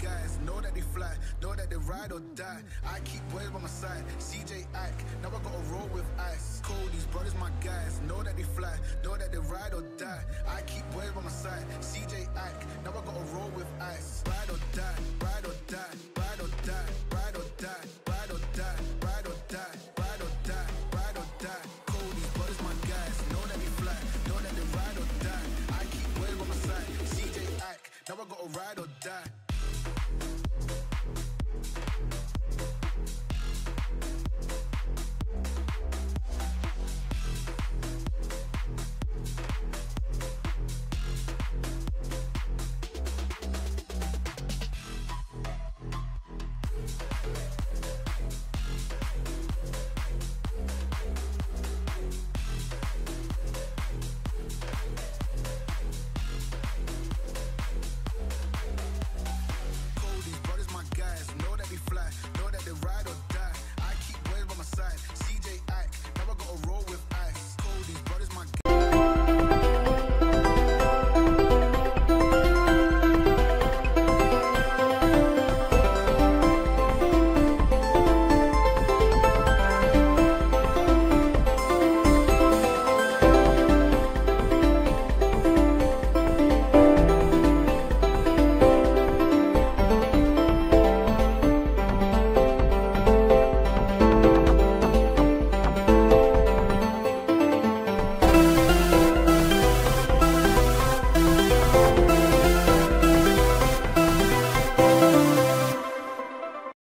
guys, know that they fly, know that they ride or die. I keep boys by my side, CJ Ike, now I gotta roll with ice. Cody's brothers, my guys, know that they fly, know that they ride or die. I keep boys by my side, CJ Ike, now I gotta roll with ice. Ride or die, ride or die, ride or die, ride or die, ride or die, ride or die, ride or die, ride or die. Cody's brothers, my guys, know that they fly, know that they ride or die. I keep boys by my side, CJ Ike, now I gotta ride or die.